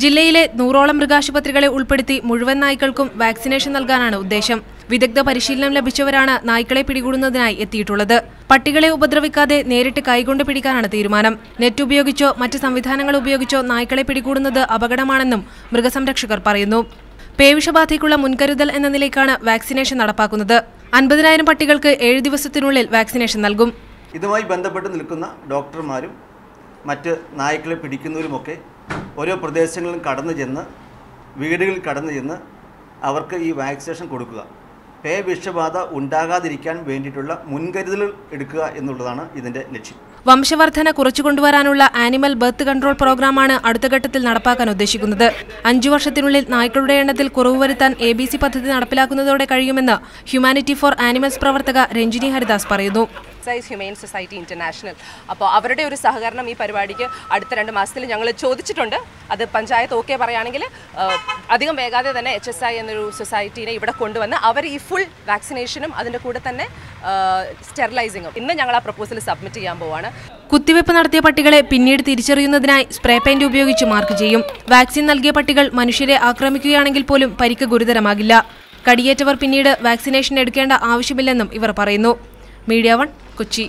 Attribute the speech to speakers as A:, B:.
A: ജില്ലയിലെ നൂറോളം മൃഗാശുപത്രികളെ ഉൾപ്പെടുത്തി മുഴുവൻ നായ്ക്കൾക്കും വാക്സിനേഷൻ നൽകാനാണ് ഉദ്ദേശം. വിദഗ്ധ പരിശീലനം ലഭിച്ചവരാണ് നായ്ക്കളെ പിടികൂടുന്നതിനായി എത്തിയിട്ടുള്ളത്. പട്ടികളെ ഉപദ്രവിക്കാതെ നേരിട്ട് കൈകൊണ്ട് പിടിക്കാനാണ് തീരുമാനം. നെറ്റ് ഉപയോഗിച്ചോ മറ്റ് സംവിധാനങ്ങൾ ഉപയോഗിച്ചോ നായ്ക്കളെ പിടികൂടുന്നത് അപകടമാണെന്നും മൃഗസംരക്ഷകർ പറയുന്നു. പേവിഷബാധയ്ക്കുള്ള മുൻകരുതൽ എന്ന നിലയ്ക്കാണ് വാക്സിനേഷൻ നടപ്പാക്കുന്നത്. അൻപതിനായിരം പട്ടികൾക്ക് ഏഴ് ദിവസത്തിനുള്ളിൽ വാക്സിനേഷൻ നൽകും.
B: ഇതുമായി ബന്ധപ്പെട്ട് നിൽക്കുന്ന ഡോക്ടർമാരും മറ്റ് നായ്ക്കളെ പിടിക്കുന്നവരുമൊക്കെ ഓരോ പ്രദേശങ്ങളിലും കടന്നു ചെന്ന് വീടുകളിൽ കടന്നു ചെന്ന് അവർക്ക് ഈ വാക്സിനേഷൻ കൊടുക്കുക. പേ വിഷബാധ ഉണ്ടാകാതിരിക്കാൻ വേണ്ടിയിട്ടുള്ള മുൻകരുതലുകൾ എടുക്കുക എന്നുള്ളതാണ് ഇതിന്റെ ലക്ഷ്യം.
A: വംശവർധന കുറച്ചുകൊണ്ടുവരാനുള്ള ആനിമൽ ബർത്ത് കൺട്രോൾ പ്രോഗ്രാമാണ് അടുത്ത ഘട്ടത്തിൽ നടപ്പാക്കാൻ ഉദ്ദേശിക്കുന്നത്. അഞ്ചു വർഷത്തിനുള്ളിൽ നായ്ക്കളുടെ എണ്ണത്തിൽ കുറവ് വരുത്താൻ എ ബി സി പദ്ധതി നടപ്പിലാക്കുന്നതോടെ കഴിയുമെന്ന് ഹ്യൂമാനിറ്റി ഫോർ ആനിമൽസ് പ്രവർത്തക രഞ്ജിനി ഹരിദാസ് പറയുന്നു.
C: എക്സൈസ് ഹ്യൂമെയിൻ സൊസൈറ്റി ഇന്റർനാഷണൽ അപ്പോൾ അവരുടെ ഒരു സഹകരണം ഈ പരിപാടിക്ക് അടുത്ത രണ്ട് മാസത്തിൽ ഞങ്ങൾ ചോദിച്ചിട്ടുണ്ട്. അത് പഞ്ചായത്ത് ഓക്കെ പറയുകയാണെങ്കിൽ അധികം വേഗാതെ തന്നെ എച്ച് എസ് ഐ എന്നൊരു സൊസൈറ്റീനെ ഇവിടെ കൊണ്ടുവന്ന് അവർ ഈ ഫുൾ വാക്സിനേഷനും അതിന്റെ കൂടെ തന്നെ സ്റ്റെറിലൈസിങ്ങും. ഇന്ന് ഞങ്ങൾ ആ പ്രപ്പോസൽ സബ്മിറ്റ് ചെയ്യാൻ പോവാണ്.
A: കുത്തിവയ്പ് നടത്തിയ പട്ടികളെ പിന്നീട് തിരിച്ചറിയുന്നതിനായി സ്പ്രേ പെയിന്റ് ഉപയോഗിച്ച് മാർക്ക് ചെയ്യും. വാക്സിൻ നൽകിയ പട്ടികൾ മനുഷ്യരെ ആക്രമിക്കുകയാണെങ്കിൽ പോലും പരിക്ക് ഗുരുതരമാകില്ല. കടിയേറ്റവർ പിന്നീട് വാക്സിനേഷൻ എടുക്കേണ്ട ആവശ്യമില്ലെന്നും ഇവർ പറയുന്നു. Media one Kochi